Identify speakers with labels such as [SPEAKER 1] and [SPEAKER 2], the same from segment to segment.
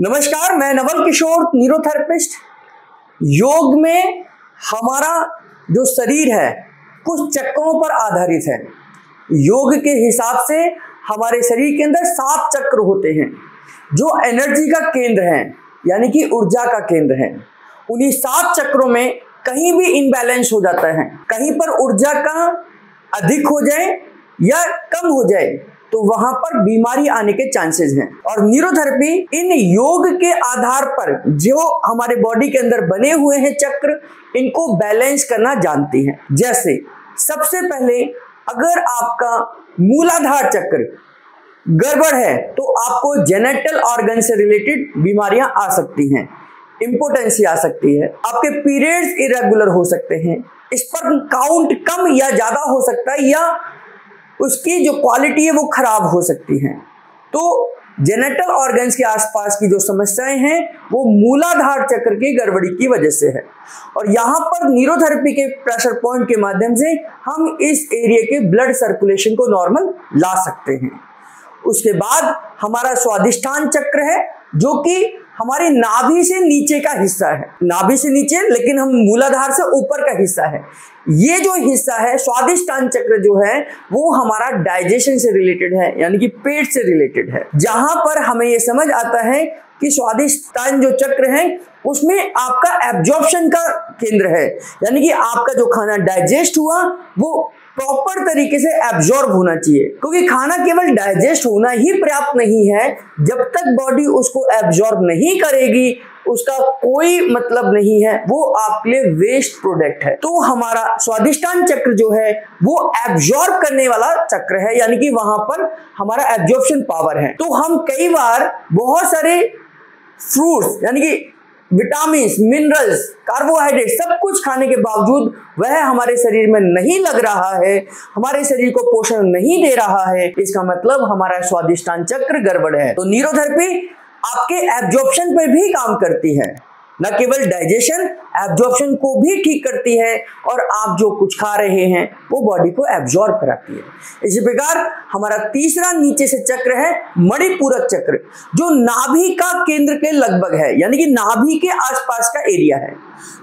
[SPEAKER 1] नमस्कार, मैं नवल किशोर न्यूरोथेरेपिस्ट योग में हमारा जो शरीर है, कुछ चक्रों पर आधारित है। योग के हिसाब से हमारे शरीर के अंदर सात चक्र होते हैं, जो एनर्जी का केंद्र है, यानी कि ऊर्जा का केंद्र है। उन्हीं सात चक्रों में कहीं भी इनबैलेंस हो जाता है, कहीं पर ऊर्जा का अधिक हो जाए या कम हो जाए तो वहाँ पर बीमारी आने के चांसेस हैं। और न्यूरोथेरेपी इन योग के आधार पर जो हमारे बॉडी के अंदर बने हुए हैं चक्र, इनको बैलेंस करना जानती है। जैसे, सबसे पहले अगर आपका मूलाधार चक्र गड़बड़ है तो आपको जेनेटल ऑर्गन से रिलेटेड बीमारियाँ आ सकती हैं। इंपोर्टेंसी आ सकती है। आपके पीरियड्स इरेगुलर हो सकते हैं। इस पर काउंट कम या ज़्यादा हो सकता है या उसकी जो क्वालिटी है वो खराब हो सकती है। तो जेनेटल ऑर्गन्स के आसपास की जो समस्याएँ हैं, वो मूलाधार चक्र की गड़बड़ी की वजह से है। और यहाँ पर न्यूरोथेरेपी के प्रेशर पॉइंट के माध्यम से हम इस एरिया के ब्लड सर्कुलेशन को नॉर्मल ला सकते हैं। उसके बाद हमारा स्वादिष्ठान चक्र है, जो कि हमारी नाभि से नीचे का हिस्सा है। नाभि से नीचे, लेकिन हम मूलाधार से ऊपर का हिस्सा है। ये जो हिस्सा है, स्वादिष्टान चक्र जो है, वो हमारा डाइजेशन से रिलेटेड है, यानी कि पेट से रिलेटेड है। जहाँ पर हमें ये समझ आता है कि स्वादिष्टान जो चक्र है, उसमें आपका एब्जॉर्प्शन का केंद्र है। यानी कि आपका जो खाना डाइजेस्ट हुआ, वो प्रॉपर तरीके से एब्जॉर्ब होना चाहिए। क्योंकि खाना केवल डाइजेस्ट होना ही पर्याप्त नहीं है। जब तक बॉडी उसको एब्जॉर्ब नहीं करेगी, उसका कोई मतलब नहीं है। वो आपके लिए वेस्ट प्रोडक्ट है। तो हमारा स्वादिष्टान चक्र जो है, वो एब्जॉर्ब करने वाला चक्र है। यानी कि वहाँ पर हमारा एब्जॉर्प्शन पावर है। तो हम कई बार बहुत सारे फ्रूट्स यानी कि विटामिन मिनरल्स कार्बोहाइड्रेट सब कुछ खाने के बावजूद वह हमारे शरीर में नहीं लग रहा है, हमारे शरीर को पोषण नहीं दे रहा है, इसका मतलब हमारा स्वादिष्टान चक्र गड़बड़ है। तो न्यूरोथेरेपी आपके एब्जॉर्प्शन पे भी काम करती है। न केवल डाइजेशन एब्जॉर्प्शन को भी ठीक करती है और आप जो कुछ खा रहे हैं, वो बॉडी को एब्जॉर्ब कराती है। इसी प्रकार हमारा तीसरा नीचे से चक्र है, मणिपूरक चक्र, जो नाभि का केंद्र के लगभग है, यानी कि नाभि के आसपास का एरिया है।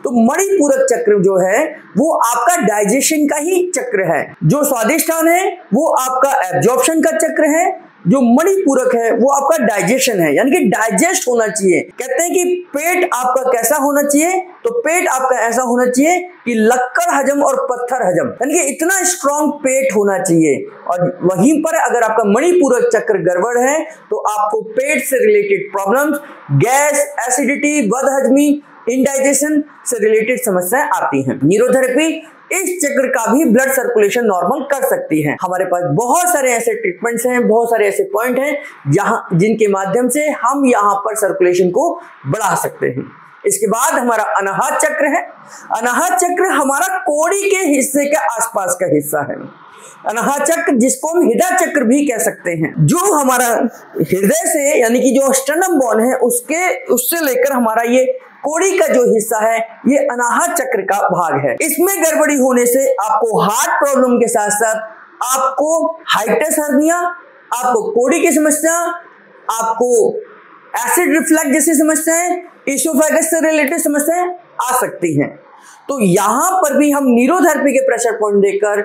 [SPEAKER 1] तो मणिपूरक चक्र जो है, वो आपका डाइजेशन का ही चक्र है। जो स्वादिष्टान है, वो आपका एब्जॉर्प्शन का चक्र है जो मणिपूरक है, वो आपका डाइजेशन है। यानी कि डाइजेस्ट होना चाहिए। कहते हैं कि पेट आपका कैसा होना चाहिए? तो पेट आपका ऐसा होना चाहिए कि लक्कड़ हजम और पत्थर हजम। यानी कि इतना स्ट्रॉन्ग पेट होना चाहिए। और वहीं पर अगर आपका मणिपूरक चक्र गड़बड़ है तो आपको पेट से रिलेटेड प्रॉब्लम्स गैस एसिडिटी बद हजमी इंडाइजेशन से रिलेटेड समस्याएँ आती हैं। न्यूरोथेरेपी इस चक्र का भी ब्लड सर्कुलेशन नॉर्मल कर सकती है। हमारे पास बहुत सारे ऐसे ट्रीटमेंट्स हैं, बहुत सारे ऐसे पॉइंट हैं जहाँ जिनके माध्यम से हम यहाँ पर सर्कुलेशन को बढ़ा सकते हैं। इसके बाद हमारा अनाहत चक्र है। अनाहत चक्र हमारा कोड़ी के हिस्से के आसपास का हिस्सा है। अनाहत चक्र, जिसको हम हृदय चक्र भी कह सकते हैं, जो हमारा हृदय से, यानी कि जो स्टनम बोन है, उसके, उससे लेकर हमारा ये कोड़ी का जो हिस्सा है, ये अनाहत चक्र का भाग है। इसमें गड़बड़ी होने से आपको हार्ट प्रॉब्लम के साथ साथ आपको हाइटस हर्निया, आपको कोड़ी की समस्या, आपको एसिड रिफ्लैक्स जैसी समस्याएँ इशोफेगस से रिलेटेड समस्याएँ आ सकती हैं। तो यहाँ पर भी हम न्यूरोथेरेपी के प्रेशर पॉइंट देकर,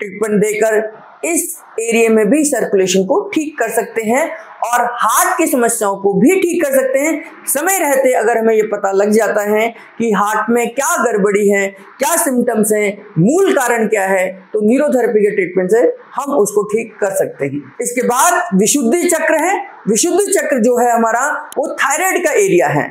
[SPEAKER 1] ट्रीटमेंट देकर इस एरिया में भी सर्कुलेशन को ठीक कर सकते हैं और हार्ट की समस्याओं को भी ठीक कर सकते हैं। समय रहते अगर हमें ये पता लग जाता है कि हार्ट में क्या गड़बड़ी है, क्या सिम्टम्स हैं, मूल कारण क्या है तो न्यूरोथेरेपी के ट्रीटमेंट से हम उसको ठीक कर सकते हैं। इसके बाद विशुद्धि चक्र है। विशुद्धि चक्र जो है हमारा, वो थायराइड का एरिया है।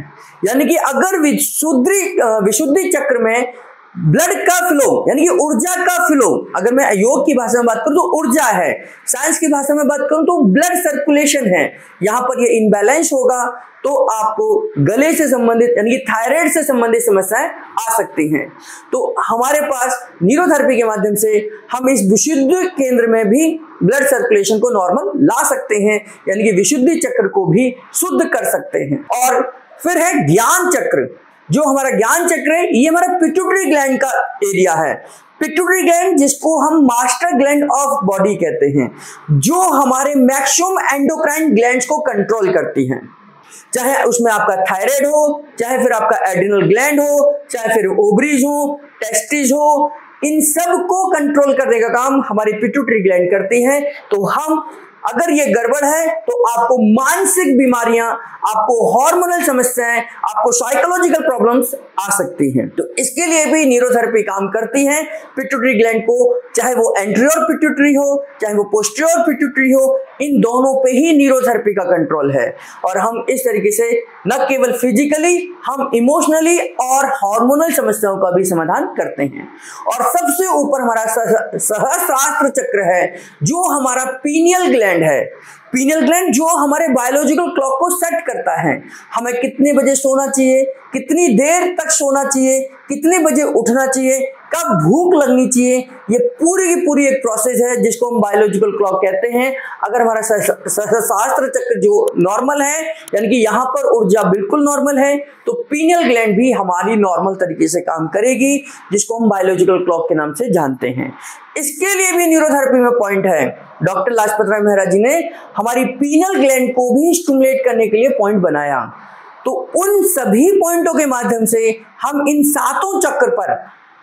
[SPEAKER 1] यानी कि अगर विशुद्धि विशुद्धि चक्र में ब्लड का फ्लो यानी कि ऊर्जा का फ्लो अगर मैं योग की भाषा में बात करूँ तो ऊर्जा है। साइंस की भाषा में बात करूँ तो ब्लड सर्कुलेशन है। यहाँ पर ये इनबैलेंस होगा तो आपको गले से संबंधित, यानी कि थायराइड से संबंधित समस्याएँ आ सकती हैं। तो हमारे पास न्यूरोथेरेपी के माध्यम से हम इस विशुद्ध केंद्र में भी ब्लड सर्कुलेशन को नॉर्मल ला सकते हैं, यानी कि विशुद्धि चक्र को भी शुद्ध कर सकते हैं। और फिर है ज्ञान चक्र। जो हमारा ज्ञान चक्र है, ये हमारा पिट्यूटरी ग्लैंड का एरिया है। पिट्यूटरी ग्लैंड जिसको हम मास्टर ग्लैंड ऑफ़ बॉडी कहते हैं, जो हमारे मैक्सिमम एंडोक्राइन ग्लैंड्स को कंट्रोल करती हैं। चाहे उसमें आपका थायराइड हो, चाहे फिर आपका एडिनल ग्लैंड हो, चाहे फिर ओवरीज हो टेस्टिस हो, इन सबको कंट्रोल करने का काम हमारी पिट्यूटरी ग्लैंड करती है। तो हम अगर ये गड़बड़ है तो आपको मानसिक बीमारियाँ आपको हार्मोनल समस्याएँ आपको साइकोलॉजिकल प्रॉब्लम्स आ सकती हैं। तो इसके लिए भी न्यूरोथेरेपी काम करती है। पिट्यूटरी ग्लैंड को, चाहे वो एंट्रियोर पिट्यूटरी हो, चाहे वो पोस्टियोर पिट्यूटरी हो, इन दोनों पे ही न्यूरोथेरेपी का कंट्रोल है। और हम इस तरीके से न केवल फिजिकली हम इमोशनली और हार्मोनल समस्याओं का भी समाधान करते हैं। और सबसे ऊपर हमारा सहस्रास्त्र चक्र है, जो हमारा पीनियल ग्लैंड है। पीनियल ग्लैंड जो हमारे बायोलॉजिकल क्लॉक को सेट करता है। हमें कितने बजे सोना चाहिए, कितनी देर तक सोना चाहिए, कितने बजे उठना चाहिए, कब भूख लगनी चाहिए, ये पूरी की पूरी एक प्रोसेस है जिसको हम बायोलॉजिकल क्लॉक कहते हैं। अगर हमारा शास्त्र चक्र जो नॉर्मल है, यानी कि यहाँ पर ऊर्जा बिल्कुल नॉर्मल है तो पीनियल ग्लैंड भी हमारी नॉर्मल तरीके से काम करेगी, जिसको हम बायोलॉजिकल क्लॉक के नाम से जानते हैं। इसके लिए भी न्यूरोथेरेपी में पॉइंट है। डॉक्टर लाजपत राय मेहरा जी ने हमारी पीनल ग्लैंड को भी स्टिमुलेट करने के लिए पॉइंट बनाया। तो उन सभी पॉइंटों के माध्यम से हम इन सातों चक्र पर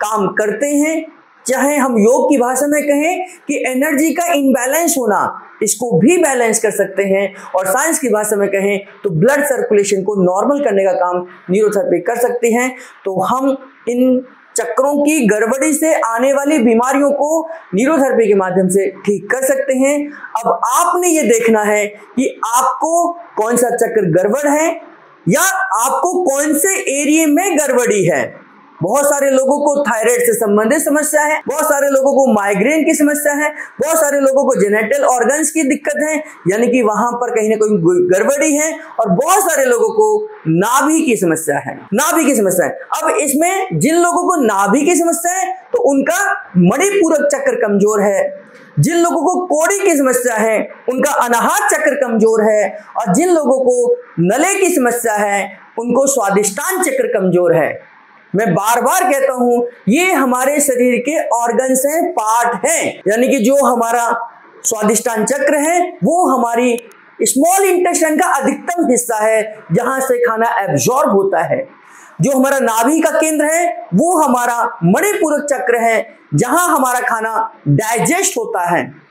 [SPEAKER 1] काम करते हैं। चाहे हम योग की भाषा में कहें कि एनर्जी का इनबैलेंस होना, इसको भी बैलेंस कर सकते हैं। और साइंस की भाषा में कहें तो ब्लड सर्कुलेशन को नॉर्मल करने का काम न्यूरोथेरेपी कर सकते हैं। तो हम इन चक्रों की गड़बड़ी से आने वाली बीमारियों को न्यूरोथेरेपी के माध्यम से ठीक कर सकते हैं। अब आपने ये देखना है कि आपको कौन सा चक्र गड़बड़ है या आपको कौन से एरिए में गड़बड़ी है। बहुत सारे लोगों को थायराइड से संबंधित समस्या है, बहुत सारे लोगों को माइग्रेन की समस्या है, बहुत सारे लोगों को जेनेटल ऑर्गन्स की दिक्कत है, यानी कि वहाँ पर कहीं ना कहीं गड़बड़ी है और बहुत सारे लोगों को नाभि की समस्या है, नाभि की समस्या है। अब इसमें जिन लोगों को नाभि की समस्या है तो उनका मणिपूरक चक्र कमज़ोर है, जिन लोगों को कोड़ी की समस्या है, उनका अनाहत चक्र कमज़ोर है, और जिन लोगों को नले की समस्या है, उनको स्वादिष्टान चक्र कमज़ोर है। मैं बार बार कहता हूँ, ये हमारे शरीर के ऑर्गन्स हैं पार्ट हैं। यानी कि जो हमारा स्वादिष्टान चक्र है, वो हमारी स्मॉल इंटेस्टाइन का अधिकतम हिस्सा है, जहाँ से खाना एब्जॉर्ब होता है। जो हमारा नाभि का केंद्र है, वो हमारा मणिपूरक चक्र है, जहाँ हमारा खाना डाइजेस्ट होता है।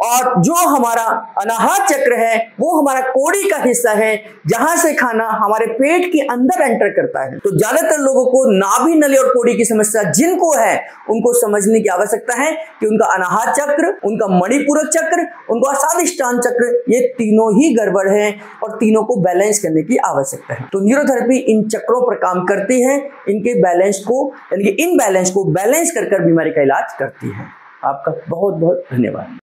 [SPEAKER 1] और जो हमारा अनाहत चक्र है, वो हमारा कोड़ी का हिस्सा है, जहाँ से खाना हमारे पेट के अंदर एंटर करता है। तो ज़्यादातर लोगों को नाभि नली और कोड़ी की समस्या जिनको है, उनको समझने की आवश्यकता है कि उनका अनाहत चक्र, उनका मणिपूरक चक्र, उनका स्वादिष्टान चक्र, ये तीनों ही गड़बड़ है और तीनों को बैलेंस करने की आवश्यकता है। तो न्यूरोथेरेपी इन चक्रों पर काम करती है, इनके बैलेंस को, यानी कि इन बैलेंस को बैलेंस कर कर बीमारी का इलाज करती है। आपका बहुत बहुत धन्यवाद।